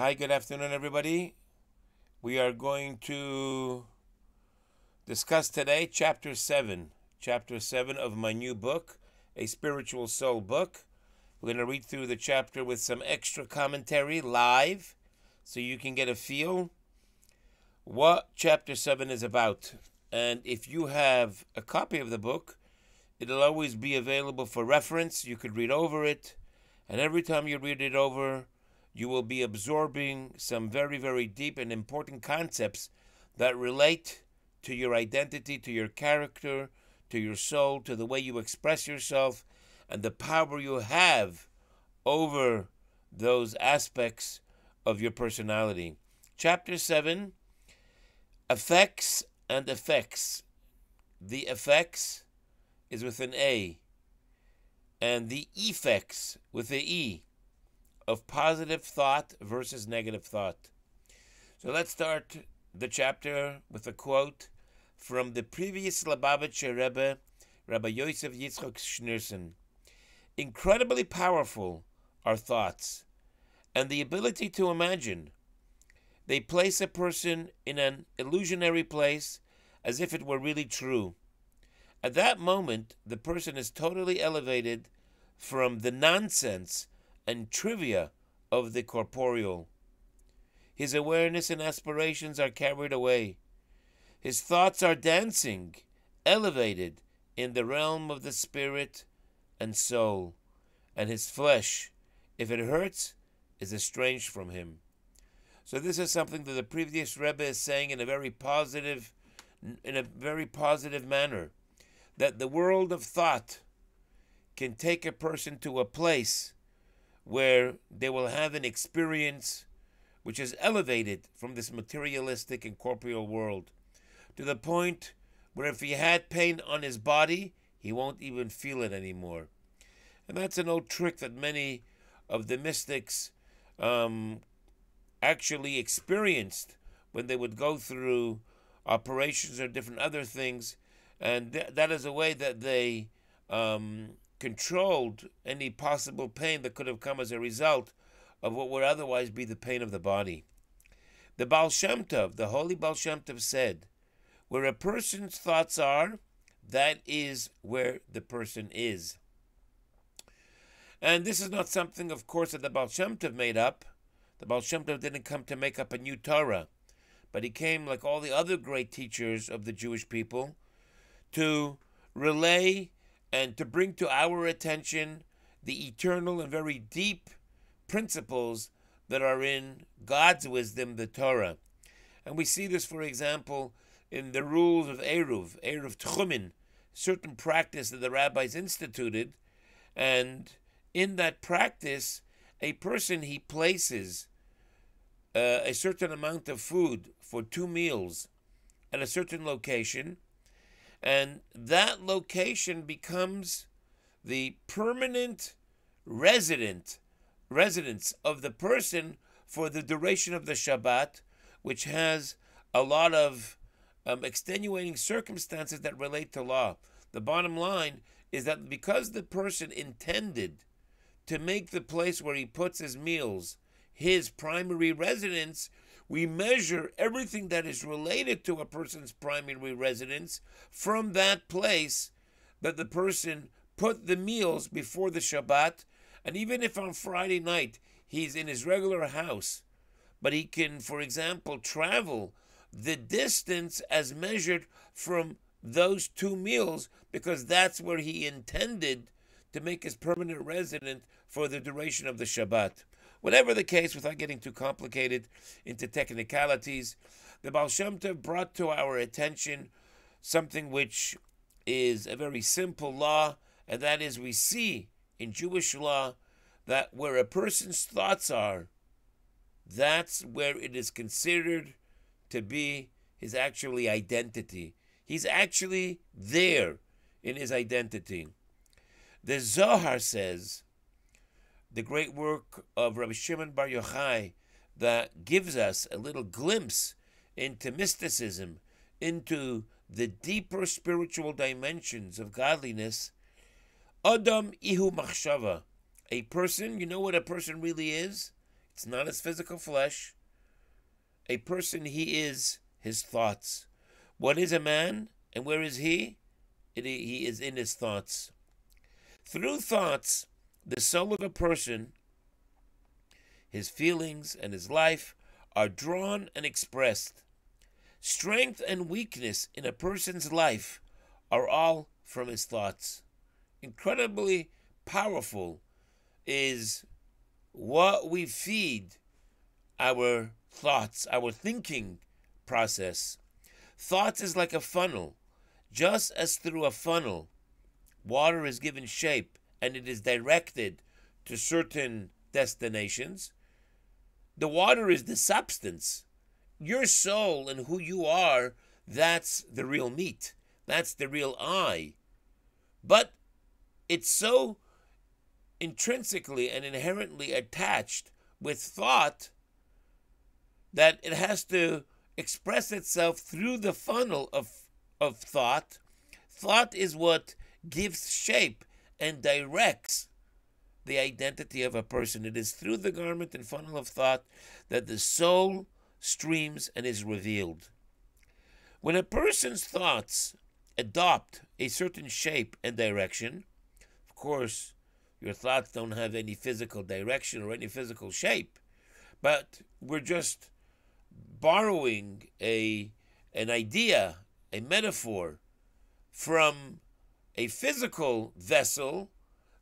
Hi, good afternoon, everybody. We are going to discuss today chapter 7, chapter 7 of my new book, A Spiritual Soul book. We're going to read through the chapter with some extra commentary live so you can get a feel what chapter 7 is about. And if you have a copy of the book, it'll always be available for reference. You could read over it, and every time you read it over, you will be absorbing some very, very deep and important concepts that relate to your identity, to your character, to your soul, to the way you express yourself, and the power you have over those aspects of your personality. Chapter 7 Affects and Effects. The affects is with an A, and the effects with a E of positive thought versus negative thought. So let's start the chapter with a quote from the previous Lubavitcher Rebbe, Rabbi Yosef Yitzchok Schneerson. Incredibly powerful are thoughts and the ability to imagine. They place a person in an illusionary place as if it were really true. At that moment, the person is totally elevated from the nonsense and trivia of the corporeal. His awareness and aspirations are carried away. His thoughts are dancing, elevated in the realm of the spirit and soul, and his flesh, if it hurts, is estranged from him. So this is something that the previous Rebbe is saying in a very positive, in a very positive manner, that the world of thought can take a person to a place where they will have an experience which is elevated from this materialistic and corporeal world to the point where if he had pain on his body, he won't even feel it anymore. And that's an old trick that many of the mystics um, actually experienced when they would go through operations or different other things. And th- that is a way that they um, controlled any possible pain that could have come as a result of what would otherwise be the pain of the body. The Baal Shem Tov, the holy Baal Shem Tov said, where a person's thoughts are, that is where the person is. And this is not something, of course, that the Baal Shem Tov made up. The Baal Shem Tov didn't come to make up a new Torah, but he came, like all the other great teachers of the Jewish people, to relay and to bring to our attention the eternal and very deep principles that are in God's wisdom, the Torah. And we see this, for example, in the rules of Eruv, Eruv Tchumin, certain practice that the rabbis instituted. And in that practice, a person he places uh, a certain amount of food for two meals at a certain location and that location becomes the permanent resident residence of the person for the duration of the Shabbat, which has a lot of um, extenuating circumstances that relate to law. The bottom line is that because the person intended to make the place where he puts his meals his primary residence, we measure everything that is related to a person's primary residence from that place that the person put the meals before the Shabbat. And even if on Friday night he's in his regular house, but he can, for example, travel the distance as measured from those two meals because that's where he intended to make his permanent resident for the duration of the Shabbat. Whatever the case, without getting too complicated into technicalities, the Baal Shem Tov brought to our attention something which is a very simple law, and that is we see in Jewish law that where a person's thoughts are, that's where it is considered to be his actually identity. He's actually there in his identity. The Zohar says the great work of Rabbi Shimon Bar Yochai that gives us a little glimpse into mysticism, into the deeper spiritual dimensions of godliness. Adam ihu machshava. A person, you know what a person really is? It's not his physical flesh. A person, he is his thoughts. What is a man and where is he? It, he is in his thoughts. Through thoughts, the soul of a person, his feelings, and his life are drawn and expressed. Strength and weakness in a person's life are all from his thoughts. Incredibly powerful is what we feed our thoughts, our thinking process. Thoughts is like a funnel. Just as through a funnel, water is given shape and it is directed to certain destinations, the water is the substance. Your soul and who you are, that's the real meat. That's the real I. But it's so intrinsically and inherently attached with thought that it has to express itself through the funnel of, of thought. Thought is what gives shape and directs the identity of a person. It is through the garment and funnel of thought that the soul streams and is revealed. When a person's thoughts adopt a certain shape and direction, of course, your thoughts don't have any physical direction or any physical shape, but we're just borrowing a an idea, a metaphor from a physical vessel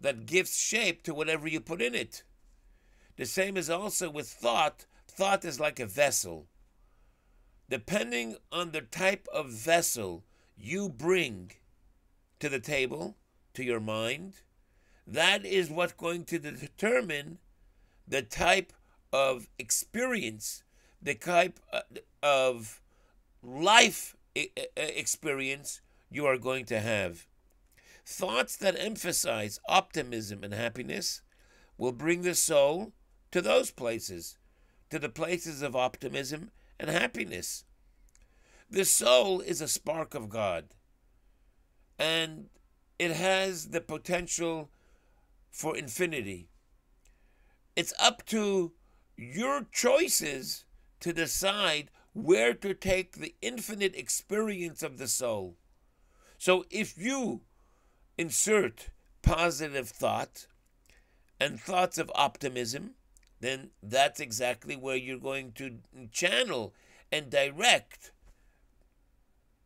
that gives shape to whatever you put in it. The same is also with thought. Thought is like a vessel. Depending on the type of vessel you bring to the table, to your mind, that is what's going to determine the type of experience, the type uh, of life experience you are going to have. Thoughts that emphasize optimism and happiness will bring the soul to those places, to the places of optimism and happiness. The soul is a spark of God, and it has the potential for infinity. It's up to your choices to decide where to take the infinite experience of the soul. So if you insert positive thought and thoughts of optimism, then that's exactly where you're going to channel and direct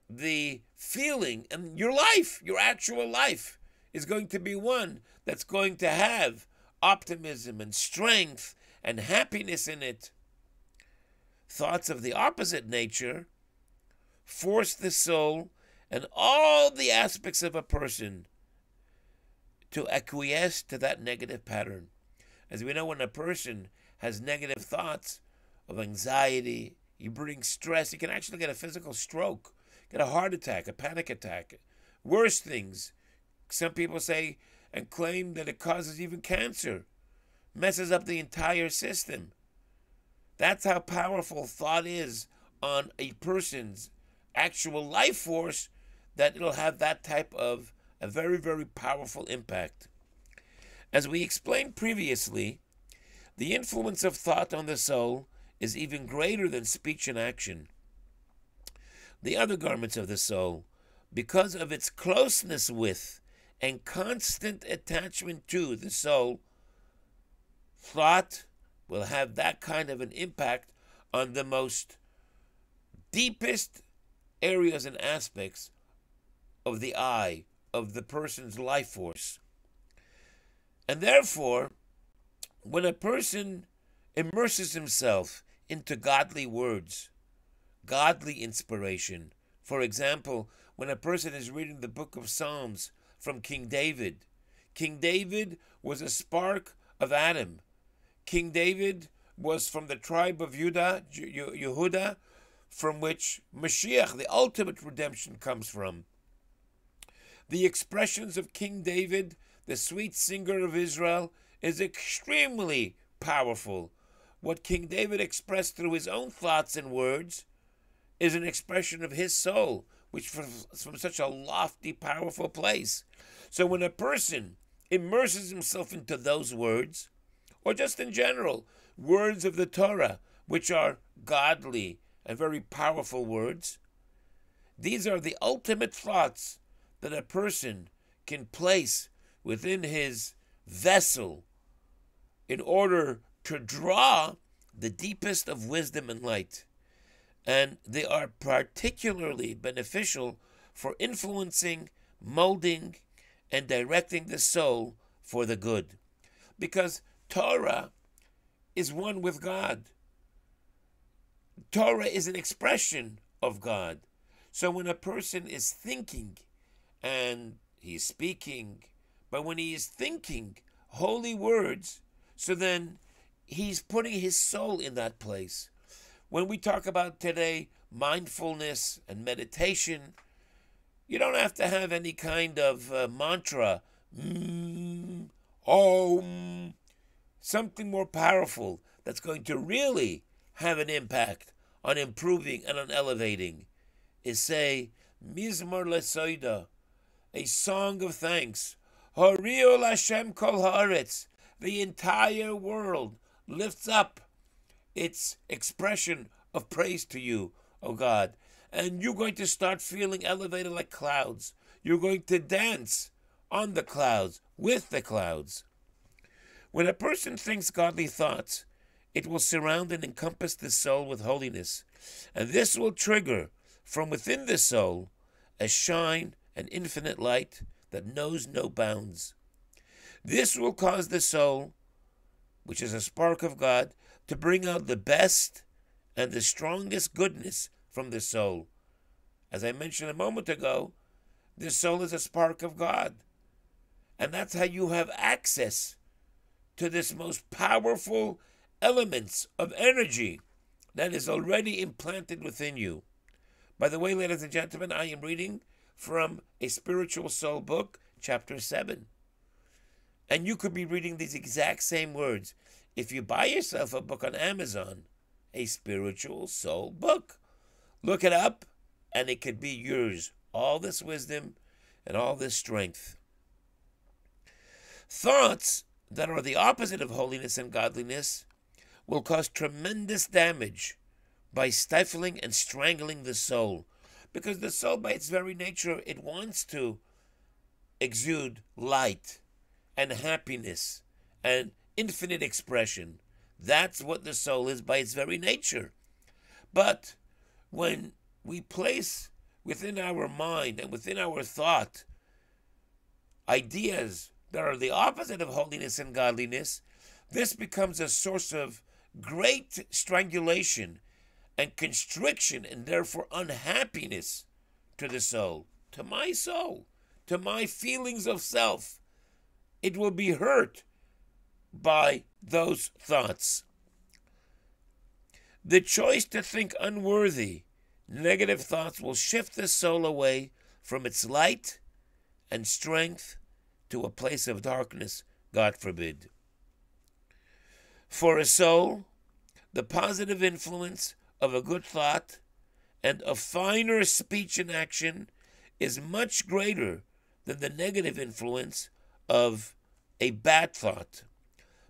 the feeling and your life, your actual life, is going to be one that's going to have optimism and strength and happiness in it. Thoughts of the opposite nature force the soul and all the aspects of a person to acquiesce to that negative pattern. As we know, when a person has negative thoughts of anxiety, you bring stress, you can actually get a physical stroke, get a heart attack, a panic attack, worse things. Some people say and claim that it causes even cancer, messes up the entire system. That's how powerful thought is on a person's actual life force that it'll have that type of a very, very powerful impact. As we explained previously, the influence of thought on the soul is even greater than speech and action. The other garments of the soul, because of its closeness with and constant attachment to the soul, thought will have that kind of an impact on the most deepest areas and aspects of the I, of the person's life force. And therefore, when a person immerses himself into godly words, godly inspiration, for example, when a person is reading the book of Psalms from King David. King David was a spark of Adam. King David was from the tribe of Judah, Yehuda, from which Mashiach, the ultimate redemption, comes from. The expressions of King David, the sweet singer of Israel, is extremely powerful. What King David expressed through his own thoughts and words is an expression of his soul, which from, from such a lofty, powerful place. So when a person immerses himself into those words, or just in general, words of the Torah, which are godly and very powerful words. These are the ultimate thoughts that a person can place within his vessel in order to draw the deepest of wisdom and light. And they are particularly beneficial for influencing, molding, and directing the soul for the good. Because Torah is one with God. Torah is an expression of God. So when a person is thinking and he's speaking, but when he is thinking holy words, so then he's putting his soul in that place. When we talk about today mindfulness and meditation, you don't have to have any kind of uh, mantra, mm, om, something more powerful that's going to really have an impact on improving and on elevating is say, Mizmor Lesoida, a song of thanks. Horiol Hashem Kol Haaretz, the entire world lifts up its expression of praise to you, O God. And you're going to start feeling elevated like clouds. You're going to dance on the clouds, with the clouds. When a person thinks godly thoughts, it will surround and encompass the soul with holiness, and this will trigger from within the soul a shine and infinite light that knows no bounds. This will cause the soul, which is a spark of God, to bring out the best and the strongest goodness from the soul. As I mentioned a moment ago, the soul is a spark of God. And that's how you have access to this most powerful elements of energy that is already implanted within you. By the way, ladies and gentlemen, I am reading from a spiritual soul book, chapter 7. And you could be reading these exact same words if you buy yourself a book on Amazon, a spiritual soul book. Look it up, and it could be yours. All this wisdom and all this strength. Thoughts that are the opposite of holiness and godliness will cause tremendous damage by stifling and strangling the soul. Because the soul, by its very nature, it wants to exude light and happiness and infinite expression. That's what the soul is by its very nature. But when we place within our mind and within our thought ideas that are the opposite of holiness and godliness, this becomes a source of great strangulation and constriction and therefore unhappiness to the soul, to my soul, to my feelings of self. It will be hurt by those thoughts. The choice to think unworthy, negative thoughts will shift the soul away from its light and strength to a place of darkness, God forbid. For a soul, the positive influence of a good thought and a finer speech and action is much greater than the negative influence of a bad thought.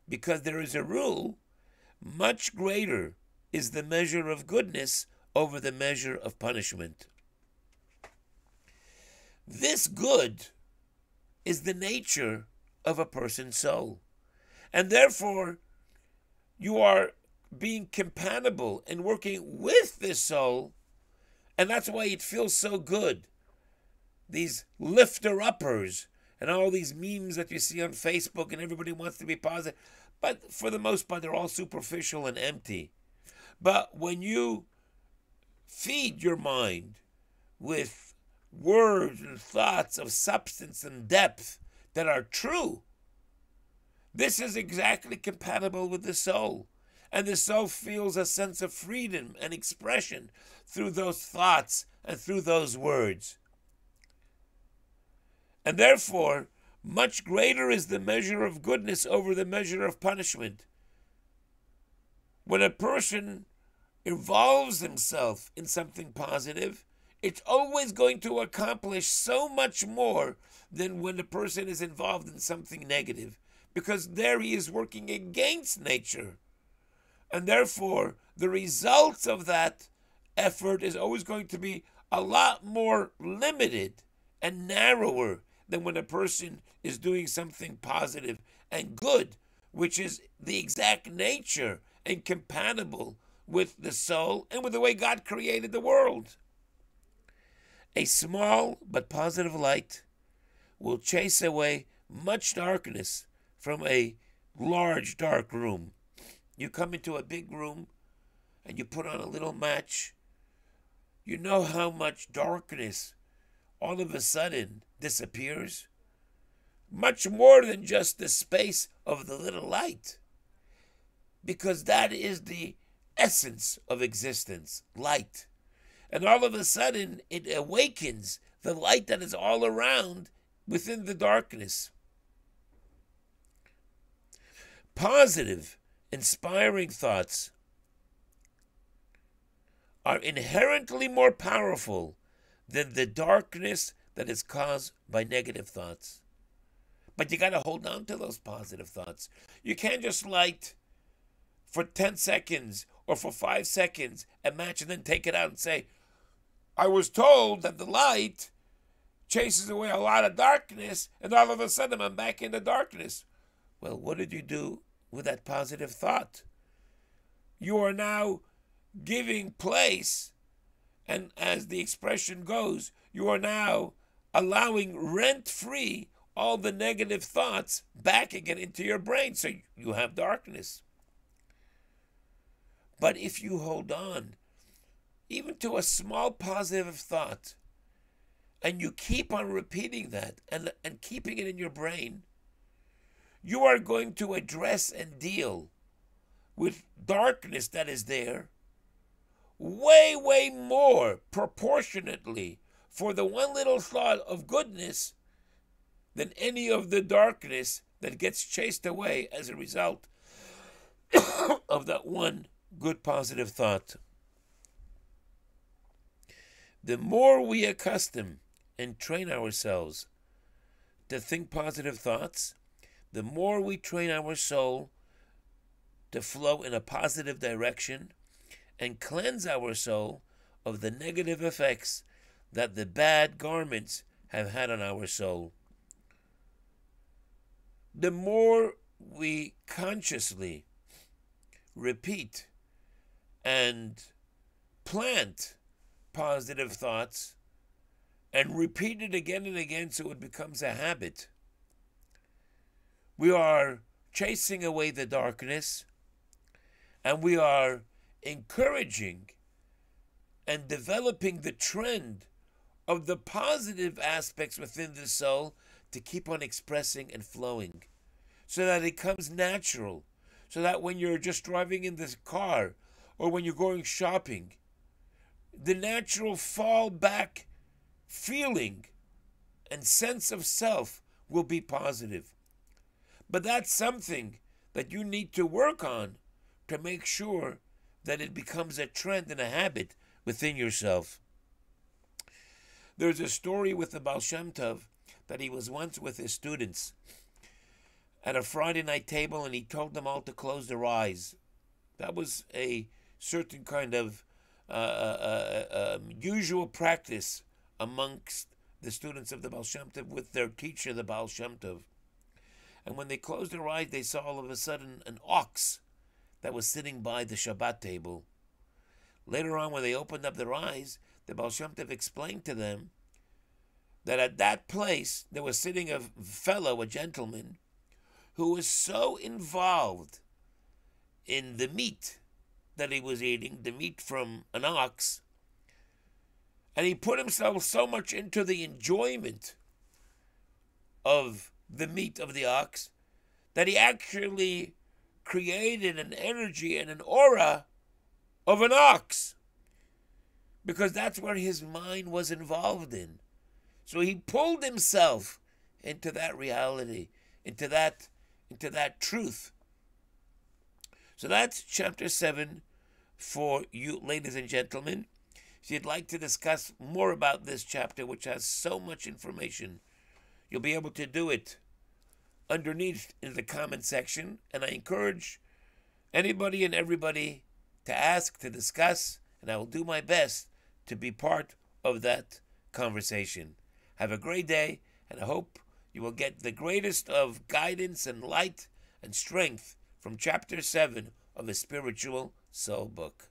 Because there is a rule much greater is the measure of goodness over the measure of punishment. This good is the nature of a person's soul. And therefore, you are being compatible and working with the soul, and that's why it feels so good. These lifter uppers and all these memes that you see on Facebook, and everybody wants to be positive, but for the most part, they're all superficial and empty. But when you feed your mind with words and thoughts of substance and depth that are true. This is exactly compatible with the soul. And the soul feels a sense of freedom and expression through those thoughts and through those words. And therefore, much greater is the measure of goodness over the measure of punishment. When a person involves himself in something positive, it's always going to accomplish so much more than when the person is involved in something negative because there he is working against nature. And therefore, the results of that effort is always going to be a lot more limited and narrower than when a person is doing something positive and good, which is the exact nature and compatible with the soul and with the way God created the world. A small but positive light will chase away much darkness from a large dark room. You come into a big room and you put on a little match. You know how much darkness all of a sudden disappears? Much more than just the space of the little light. Because that is the essence of existence light. And all of a sudden, it awakens the light that is all around within the darkness. Positive, inspiring thoughts are inherently more powerful than the darkness that is caused by negative thoughts. But you got to hold on to those positive thoughts. You can't just light for 10 seconds or for five seconds a match and then take it out and say, I was told that the light chases away a lot of darkness, and all of a sudden I'm back in the darkness. Well, what did you do with that positive thought? You are now giving place, and as the expression goes, you are now allowing rent free all the negative thoughts back again into your brain. So you have darkness. But if you hold on even to a small positive thought, and you keep on repeating that and, and keeping it in your brain, you are going to address and deal with darkness that is there way, way more proportionately for the one little thought of goodness than any of the darkness that gets chased away as a result of that one good positive thought. The more we accustom and train ourselves to think positive thoughts, the more we train our soul to flow in a positive direction and cleanse our soul of the negative effects that the bad garments have had on our soul. The more we consciously repeat and plant positive thoughts and repeat it again and again so it becomes a habit. We are chasing away the darkness and we are encouraging and developing the trend of the positive aspects within the soul to keep on expressing and flowing so that it comes natural. So that when you're just driving in this car or when you're going shopping, the natural fallback feeling and sense of self will be positive. But that's something that you need to work on to make sure that it becomes a trend and a habit within yourself. There's a story with the Baal Shem Tov that he was once with his students at a Friday night table and he told them all to close their eyes. That was a certain kind of uh, uh, uh, um, usual practice amongst the students of the Baal Shem Tov with their teacher, the Baal Shem Tov. And when they closed their eyes, they saw all of a sudden an ox that was sitting by the Shabbat table. Later on, when they opened up their eyes, the Baal Shem Tov explained to them that at that place there was sitting a fellow, a gentleman, who was so involved in the meat that he was eating, the meat from an ox, and he put himself so much into the enjoyment of the meat of the ox that he actually created an energy and an aura of an ox because that's where his mind was involved in. So he pulled himself into that reality, into that into that truth. So that's chapter 7 for you ladies and gentlemen. If you'd like to discuss more about this chapter which has so much information, you'll be able to do it underneath in the comment section, and I encourage anybody and everybody to ask, to discuss, and I will do my best to be part of that conversation. Have a great day, and I hope you will get the greatest of guidance and light and strength from chapter 7 of a spiritual soul book.